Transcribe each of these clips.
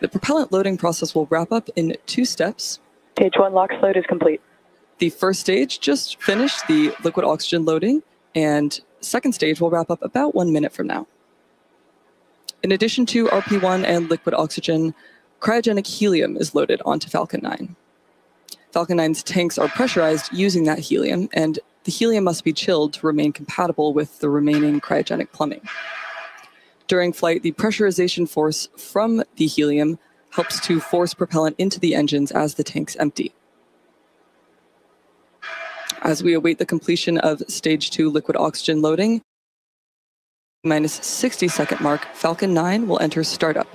The propellant loading process will wrap up in two steps. Stage one LOX load is complete. The first stage just finished the liquid oxygen loading, and second stage will wrap up about one minute from now. In addition to RP1 and liquid oxygen, cryogenic helium is loaded onto Falcon 9. Falcon 9's tanks are pressurized using that helium, and the helium must be chilled to remain compatible with the remaining cryogenic plumbing. During flight, the pressurization force from the helium helps to force propellant into the engines as the tanks empty. As we await the completion of stage two liquid oxygen loading, minus 60 second mark, Falcon 9 will enter startup.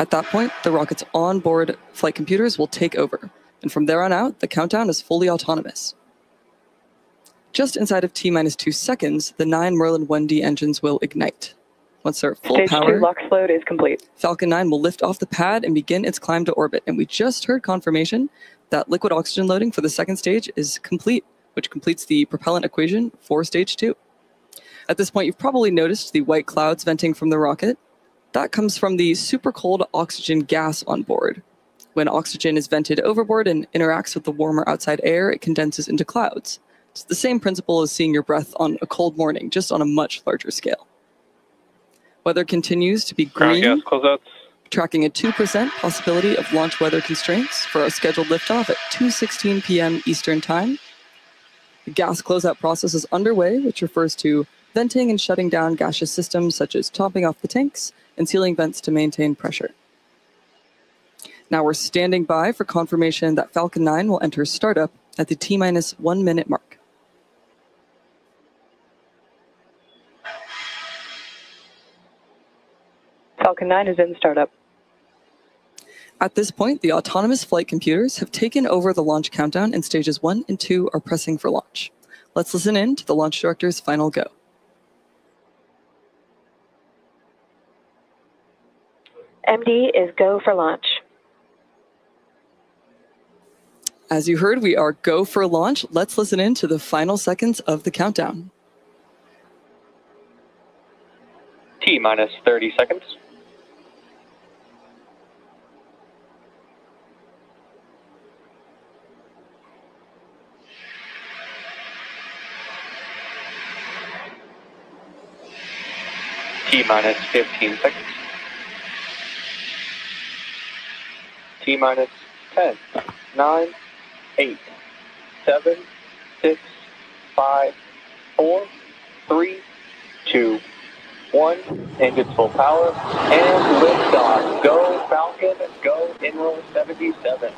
At that point, the rocket's onboard flight computers will take over, and from there on out, the countdown is fully autonomous. Just inside of T minus two seconds, the nine Merlin 1D engines will ignite. Once they're full Stage power, two LOX load is complete. Falcon 9 will lift off the pad and begin its climb to orbit. And we just heard confirmation that liquid oxygen loading for the second stage is complete, which completes the propellant equation for stage two. At this point, you've probably noticed the white clouds venting from the rocket. That comes from the super cold oxygen gas on board. When oxygen is vented overboard and interacts with the warmer outside air, it condenses into clouds. It's the same principle as seeing your breath on a cold morning, just on a much larger scale. Weather continues to be green, tracking a 2% possibility of launch weather constraints for our scheduled liftoff at 2.16 p.m. Eastern Time. The gas closeout process is underway, which refers to venting and shutting down gaseous systems such as topping off the tanks and sealing vents to maintain pressure. Now we're standing by for confirmation that Falcon 9 will enter startup at the T minus one minute mark. Falcon 9 is in startup. At this point, the autonomous flight computers have taken over the launch countdown, and stages one and two are pressing for launch. Let's listen in to the launch director's final go. MD is go for launch. As you heard, we are go for launch. Let's listen in to the final seconds of the countdown. T minus 30 seconds. T minus 15 seconds. T minus 10, 9, 8, 7, 6, 5, 4, 3, 2, 1. Engines full power. And liftoff. Go Falcon, go Enroll 77.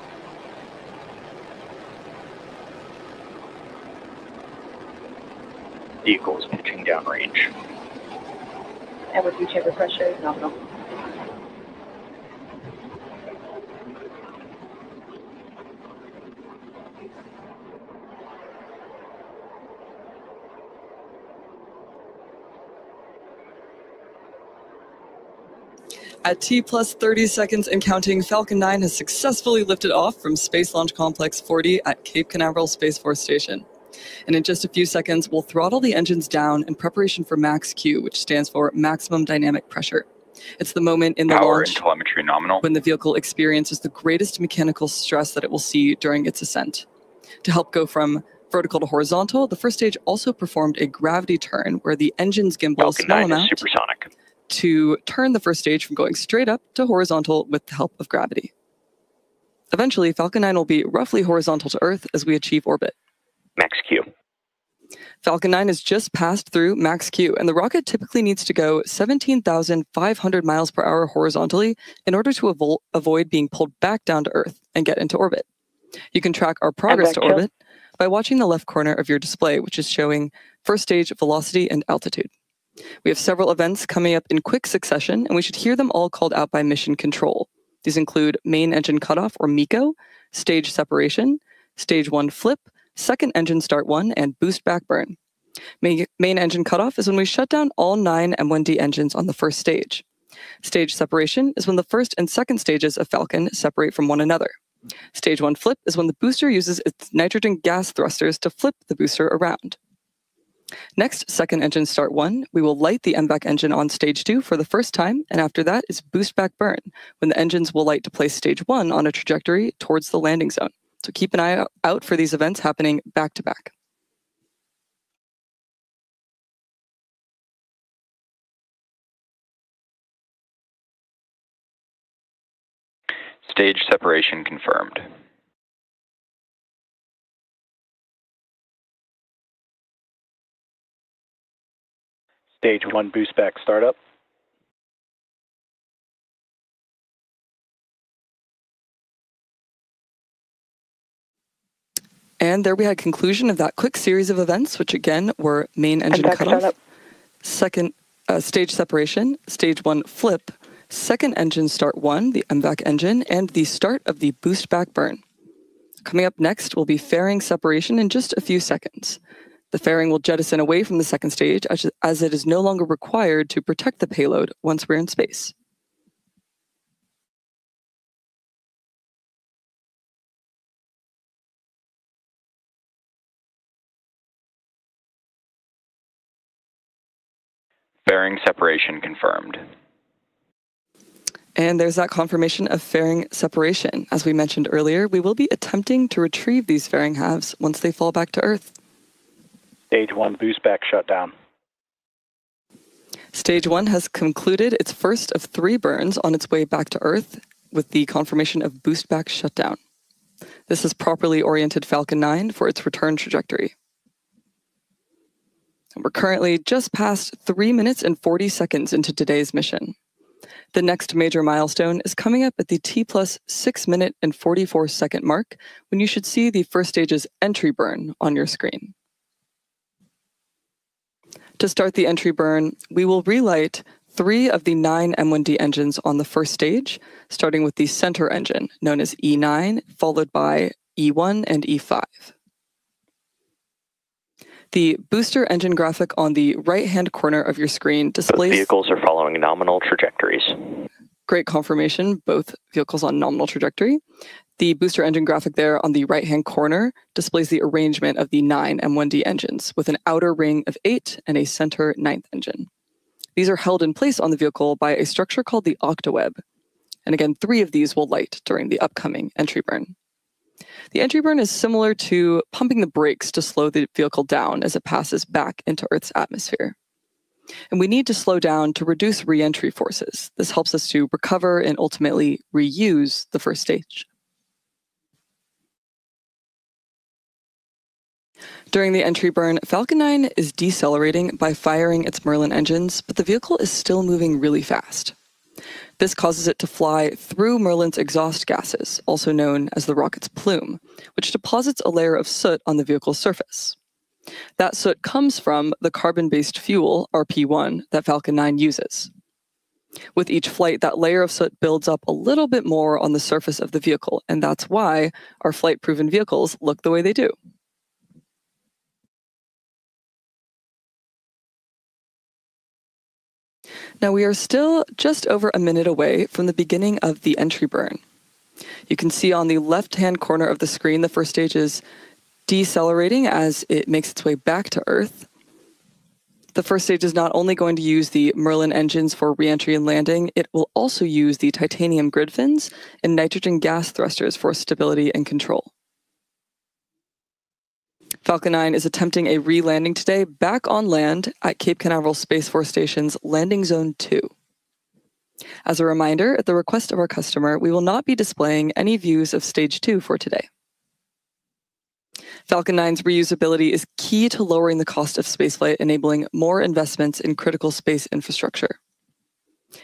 Vehicle is pitching downrange. Chamber pressure is nominal. At T plus 30 seconds and counting, Falcon 9 has successfully lifted off from Space Launch Complex 40 at Cape Canaveral Space Force Station. And in just a few seconds, we'll throttle the engines down in preparation for Max Q, which stands for Maximum Dynamic Pressure. It's the moment in the Power launch telemetry nominal. when the vehicle experiences the greatest mechanical stress that it will see during its ascent. To help go from vertical to horizontal, the first stage also performed a gravity turn where the engine's gimbal small amount supersonic. to turn the first stage from going straight up to horizontal with the help of gravity. Eventually, Falcon 9 will be roughly horizontal to Earth as we achieve orbit. Max Q. Falcon 9 has just passed through max Q, and the rocket typically needs to go 17,500 miles per hour horizontally in order to avo- avoid being pulled back down to Earth and get into orbit. You can track our progress to orbit by watching the left corner of your display, which is showing first stage velocity and altitude. We have several events coming up in quick succession, and we should hear them all called out by mission control. These include main engine cutoff or MECO, stage separation, stage one flip, second engine start one, and boost back burn. Main, main engine cutoff is when we shut down all nine M1D engines on the first stage. Stage separation is when the first and second stages of Falcon separate from one another. Stage one flip is when the booster uses its nitrogen gas thrusters to flip the booster around. Next, second engine start one, we will light the MVAC engine on stage two for the first time, and after that is boost back burn, when the engines will light to place stage one on a trajectory towards the landing zone. So keep an eye out for these events happening back to back. Stage separation confirmed. Stage one boost back startup. And there we had conclusion of that quick series of events, which again were main engine cutoff, startup. second uh, stage separation, stage one flip, second engine start one, the MVAC engine, and the start of the boost back burn. Coming up next will be fairing separation in just a few seconds. The fairing will jettison away from the second stage as, as it is no longer required to protect the payload once we're in space. Fairing separation confirmed. And there's that confirmation of fairing separation. As we mentioned earlier, we will be attempting to retrieve these fairing halves once they fall back to Earth. Stage one boost back shutdown. Stage one has concluded its first of three burns on its way back to Earth with the confirmation of boost back shutdown. This has properly oriented Falcon 9 for its return trajectory. We're currently just past 3 minutes and 40 seconds into today's mission. The next major milestone is coming up at the T plus 6 minute and 44 second mark when you should see the first stage's entry burn on your screen. To start the entry burn, we will relight three of the nine M1D engines on the first stage, starting with the center engine, known as E9, followed by E1 and E5. The booster engine graphic on the right-hand corner of your screen displays... Both vehicles are following nominal trajectories. great confirmation, both vehicles on nominal trajectory. The booster engine graphic there on the right-hand corner displays the arrangement of the nine M1D engines with an outer ring of eight and a center ninth engine. These are held in place on the vehicle by a structure called the octaweb. And again, three of these will light during the upcoming entry burn. The entry burn is similar to pumping the brakes to slow the vehicle down as it passes back into Earth's atmosphere. And we need to slow down to reduce reentry forces. This helps us to recover and ultimately reuse the first stage. During the entry burn, Falcon 9 is decelerating by firing its Merlin engines, but the vehicle is still moving really fast. This causes it to fly through Merlin's exhaust gases, also known as the rocket's plume, which deposits a layer of soot on the vehicle's surface. That soot comes from the carbon-based fuel, RP1, that Falcon 9 uses. With each flight, that layer of soot builds up a little bit more on the surface of the vehicle, and that's why our flight-proven vehicles look the way they do. Now we are still just over a minute away from the beginning of the entry burn. You can see on the left-hand corner of the screen, the first stage is decelerating as it makes its way back to Earth. The first stage is not only going to use the Merlin engines for reentry and landing, it will also use the titanium grid fins and nitrogen gas thrusters for stability and control. Falcon 9 is attempting a re-landing today back on land at Cape Canaveral Space Force Station's Landing Zone 2. As a reminder, at the request of our customer, we will not be displaying any views of Stage 2 for today. Falcon 9's reusability is key to lowering the cost of spaceflight, enabling more investments in critical space infrastructure.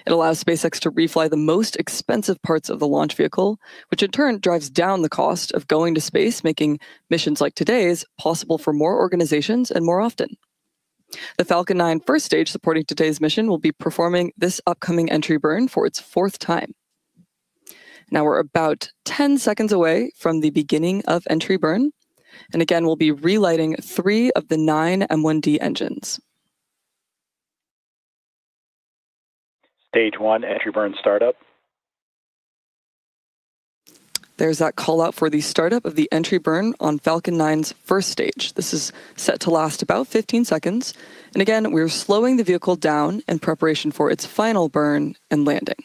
It allows SpaceX to refly the most expensive parts of the launch vehicle, which in turn drives down the cost of going to space, making missions like today's possible for more organizations and more often. The Falcon 9 first stage supporting today's mission will be performing this upcoming entry burn for its fourth time. Now we're about 10 seconds away from the beginning of entry burn, and again, we'll be relighting three of the nine M1D engines. Stage one entry burn startup. there's that call out for the startup of the entry burn on Falcon 9's first stage. This is set to last about 15 seconds. And again, we're slowing the vehicle down in preparation for its final burn and landing.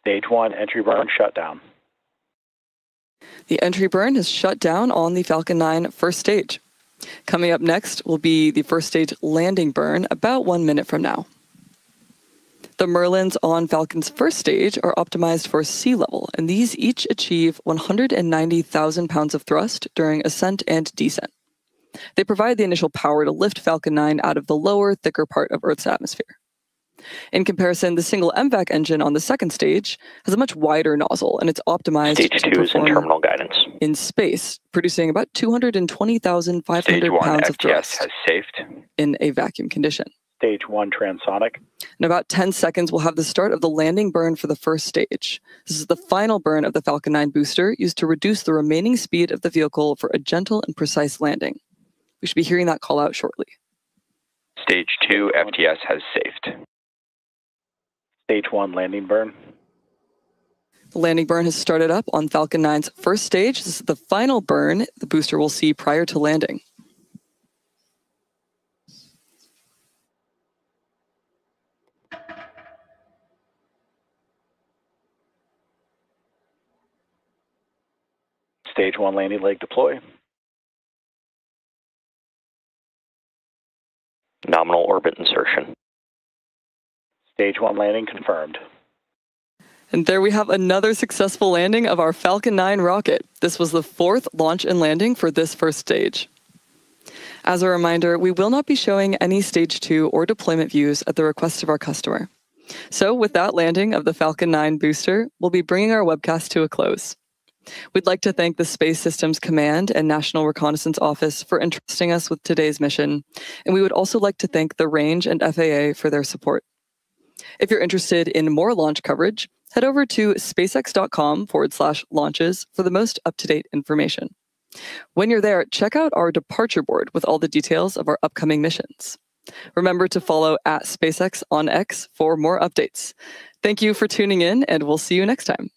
Stage one entry burn shutdown. The entry burn has shut down on the Falcon 9 first stage. Coming up next will be the first stage landing burn about one minute from now. The Merlins on Falcon's first stage are optimized for sea level, and these each achieve 190,000 pounds of thrust during ascent and descent. They provide the initial power to lift Falcon 9 out of the lower, thicker part of Earth's atmosphere. In comparison, the single MVAC engine on the second stage has a much wider nozzle and it's optimized Stage to 2 is in terminal guidance. in space, producing about Stage 220,500 1 pounds of FTS thrust has saved in a vacuum condition. Stage one transonic. In about 10 seconds, we'll have the start of the landing burn for the first stage. This is the final burn of the Falcon 9 booster used to reduce the remaining speed of the vehicle for a gentle and precise landing. We should be hearing that call out shortly. Stage 2 FTS has safed. Stage one landing burn. The landing burn has started up on Falcon 9's first stage. This is the final burn the booster will see prior to landing. Stage one landing leg deploy. Nominal orbit insertion. Stage one landing confirmed. And there we have another successful landing of our Falcon 9 rocket. This was the fourth launch and landing for this first stage. As a reminder, we will not be showing any stage two or deployment views at the request of our customer. So, with that landing of the Falcon 9 booster, we'll be bringing our webcast to a close. We'd like to thank the Space Systems Command and National Reconnaissance Office for entrusting us with today's mission, and we would also like to thank the Range and FAA for their support. If you're interested in more launch coverage, head over to spacex.com forward slash launches for the most up to date information. When you're there, check out our departure board with all the details of our upcoming missions. Remember to follow at SpaceX on X for more updates. Thank you for tuning in, and we'll see you next time.